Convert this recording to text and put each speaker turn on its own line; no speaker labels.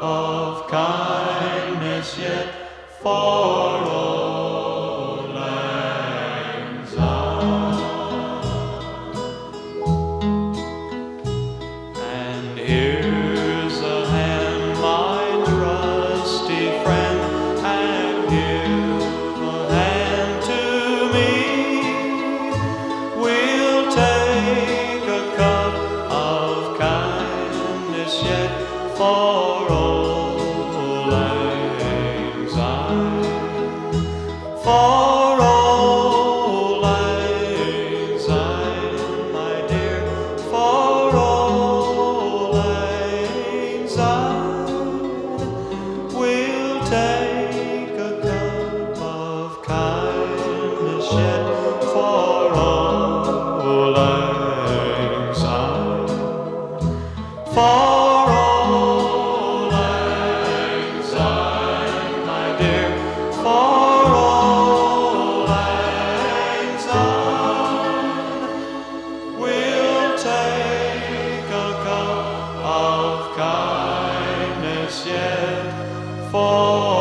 of kindness yet for for syne. For syne, my dear, for syne, we'll take a cup of kindness for syne. For for.